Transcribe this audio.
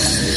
Christ.